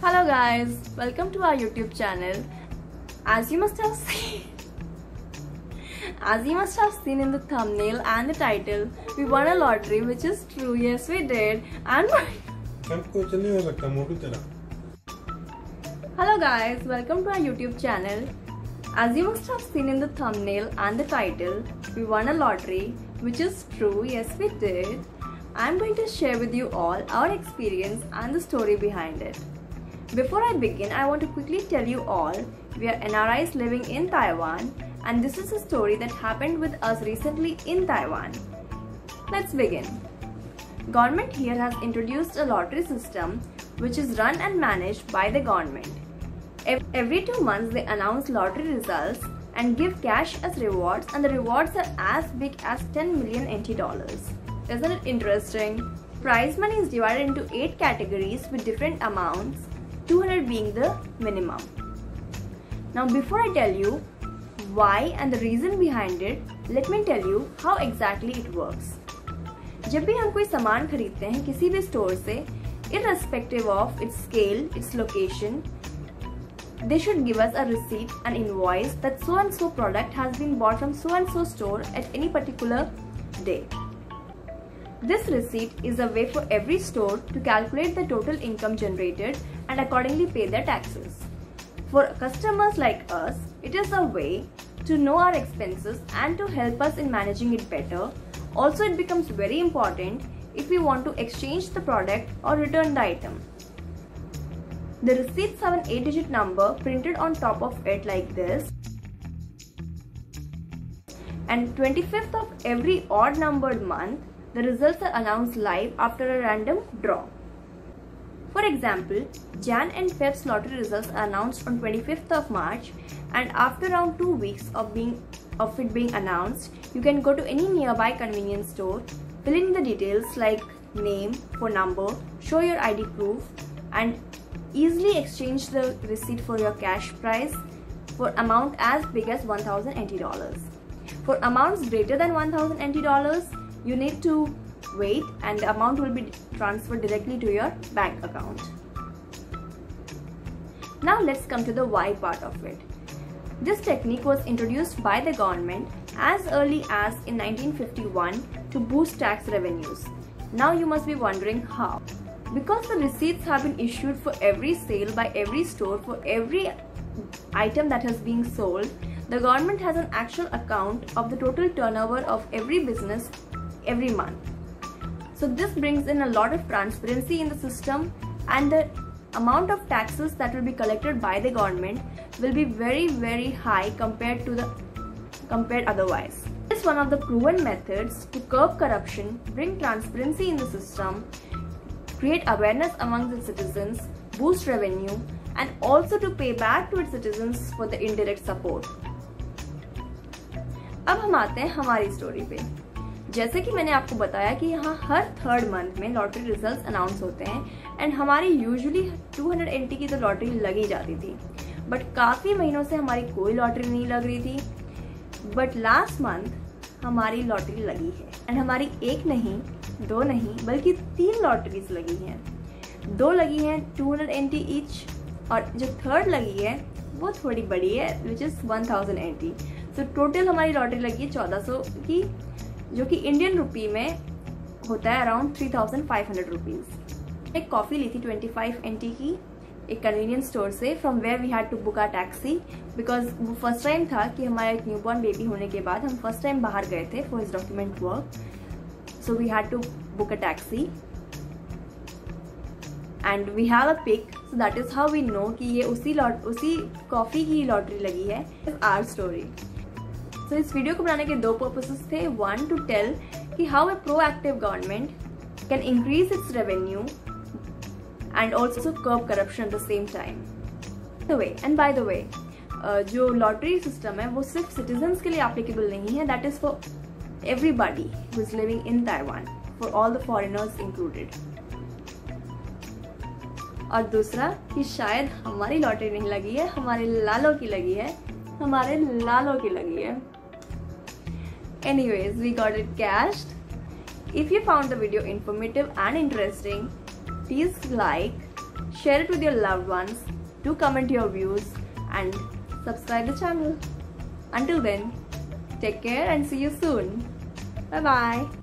Hello guys, welcome to our YouTube channel. As you must have seen As you must have seen in the thumbnail and the title, we won a lottery which is true. Yes, we did. And Hello guys, welcome to our YouTube channel. As you must have seen in the thumbnail and the title, we won a lottery, which is true, yes we did. I'm going to share with you all our experience and the story behind it. Before I begin, I want to quickly tell you all we are NRIs living in Taiwan and this is a story that happened with us recently in Taiwan. Let's begin. Government here has introduced a lottery system which is run and managed by the government. Ev- Every two months they announce lottery results and give cash as rewards and the rewards are as big as 10 million NT dollars. Isn't it interesting? Prize money is divided into 8 categories with different amounts, 200 being the minimum. Now before I tell you why and the reason behind it, let me tell you how exactly it works. जब भी हम कोई सामान खरीदते हैं किसी भी store से irrespective of its scale, its location, they should give us a receipt and invoice that so and so product has been bought from so and so store at any particular day. This receipt is a way for every store to calculate the total income generated and accordingly pay their taxes. For customers like us, it is a way to know our expenses and to help us in managing it better. Also, it becomes very important if we want to exchange the product or return the item. The receipts have an 8 digit number printed on top of it like this. And 25th of every odd numbered month, the results are announced live after a random draw. For example, Jan and Feb's lottery results are announced on 25th of March and after around 2 weeks of being of it being announced, you can go to any nearby convenience store, fill in the details like name, phone number, show your ID proof and easily exchange the receipt for your cash price for amount as big as 1000 NT dollars. For amounts greater than 1000 NT dollars, you need to wait and the amount will be transferred directly to your bank account. Now let's come to the why part of it. This technique was introduced by the government as early as in 1951 to boost tax revenues. Now you must be wondering how. Because the receipts have been issued for every sale by every store for every item that is being sold, the government has an actual account of the total turnover of every business every month. So this brings in a lot of transparency in the system and the amount of taxes that will be collected by the government will be very very high compared to the compared otherwise. This is one of the proven methods to curb corruption, bring transparency in the system, create awareness among the citizens, boost revenue and also to pay back to its citizens for the indirect support. अब हम आते हैं हमारी story पे। जैसे कि मैंने आपको बताया कि यहाँ हर थर्ड मंथ में लॉटरी रिजल्ट्स अनाउंस होते हैं एंड हमारी यूजुअली 200 एंटी की तो लॉटरी लगी जाती थी। बट काफ़ी महीनों से हमारी कोई लॉटरी नहीं लग रही थी। बट लास्ट मंथ हमारी लॉटरी लगी है एंड हमारी एक नहीं दो नहीं, बल्कि तीन लॉटरीज लगी हैं। दो लगी हैं 200 हंड्रेड एंटी ईच और जो थर्ड लगी है, वो थोड़ी बड़ी है which is 1000 thousand eighty so total हमारी लॉटरी लगी है 1400 की, जो कि इंडियन रुपी में होता है around three thousand five hundred rupees एक कॉफ़ी ली थी ट्वेंटी फाइव एन की, एक कन्वीनियंस स्टोर से from where we had to book a taxi because वो फ़र्स्ट टाइम था कि हमारा एक न्यू बॉर्न बेबी होने के बाद हम फ़र्स्ट टाइम बाहर गए थे for his document work so we had to book a taxi and we have a pick so that is how we know कि ये उसी लॉट उसी कॉफ़ी की लॉटरी लगी है. आर स्टोरी सो इस वीडियो को बनाने के दो पर्पसेस थे. वन टू टेल कि how a proactive government can increase its revenue and also curb corruption at the same time the way and by the way जो लॉटरी सिस्टम है, वो सिर्फ़ सिटीजन्स के लिए एप्लीकेबल नहीं है. That is for everybody who is living in Taiwan for all the foreigners included और दूसरा कि शायद हमारी लॉटरी नहीं लगी है हमारे लालों की लगी है हमारे लालों की लगी है anyways we got it cashed If you found the video informative and interesting, please like, share it with your loved ones, do comment your views and subscribe the channel. Until then, take care and see you soon. Bye bye.